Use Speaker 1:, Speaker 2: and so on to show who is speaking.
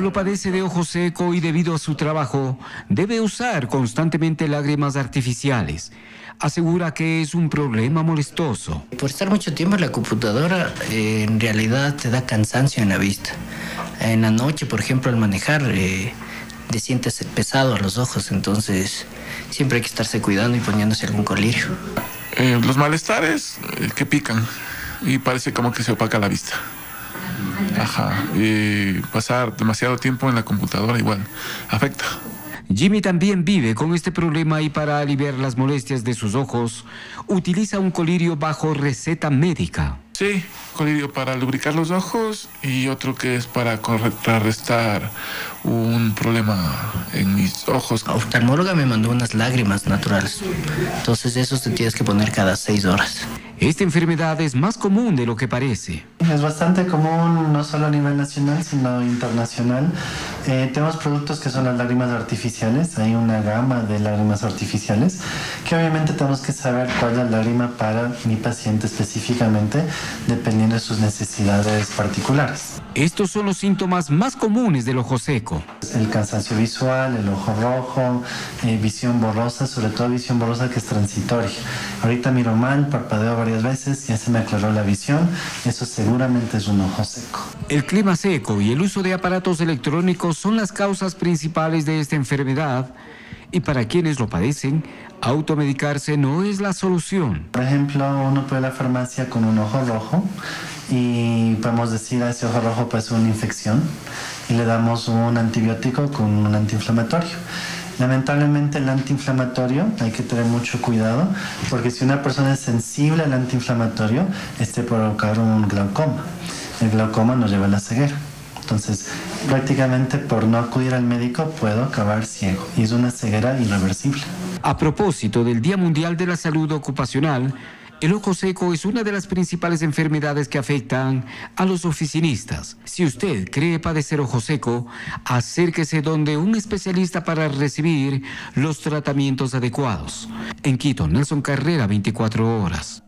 Speaker 1: Lo padece de ojo seco y debido a su trabajo debe usar constantemente lágrimas artificiales. Asegura que es un problema molestoso.
Speaker 2: Por estar mucho tiempo en la computadora, eh, en realidad te da cansancio en la vista. En la noche, por ejemplo, al manejar, eh, te sientes pesado a los ojos, entonces siempre hay que estarse cuidando y poniéndose algún colirio.
Speaker 3: Eh, los malestares que pican y parece como que se opaca la vista. Ajá. Y pasar demasiado tiempo en la computadora igual afecta.
Speaker 1: Jimmy también vive con este problema y para aliviar las molestias de sus ojos, utiliza un colirio bajo receta médica.
Speaker 3: Sí, colirio para lubricar los ojos y otro que es para contrarrestar un problema en mis ojos.
Speaker 2: La oftalmóloga me mandó unas lágrimas naturales. Entonces esos te tienes que poner cada seis horas.
Speaker 1: Esta enfermedad es más común de lo que parece.
Speaker 4: Es bastante común no solo a nivel nacional, sino internacional. Eh, tenemos productos que son las lágrimas artificiales. Hay una gama de lágrimas artificiales que obviamente tenemos que saber cuál es la lágrima para mi paciente específicamente, dependiendo de sus necesidades particulares.
Speaker 1: Estos son los síntomas más comunes del ojo seco.
Speaker 4: El cansancio visual, el ojo rojo, eh, visión borrosa, sobre todo visión borrosa que es transitoria. Ahorita miro mal, parpadeo varias veces, ya se me aclaró la visión, eso seguramente es un ojo seco.
Speaker 1: El clima seco y el uso de aparatos electrónicos son las causas principales de esta enfermedad y para quienes lo padecen, automedicarse no es la solución.
Speaker 4: Por ejemplo, uno puede ir a la farmacia con un ojo rojo y podemos decir a ese ojo rojo pues una infección y le damos un antibiótico con un antiinflamatorio. Lamentablemente el antiinflamatorio hay que tener mucho cuidado porque si una persona es sensible al antiinflamatorio, este puede provocar un glaucoma. El glaucoma nos lleva a la ceguera. Entonces, prácticamente por no acudir al médico puedo acabar ciego y es una ceguera irreversible.
Speaker 1: A propósito del Día Mundial de la Salud Ocupacional, el ojo seco es una de las principales enfermedades que afectan a los oficinistas. Si usted cree padecer ojo seco, acérquese donde un especialista para recibir los tratamientos adecuados. En Quito, Nelson Carrera, 24 horas.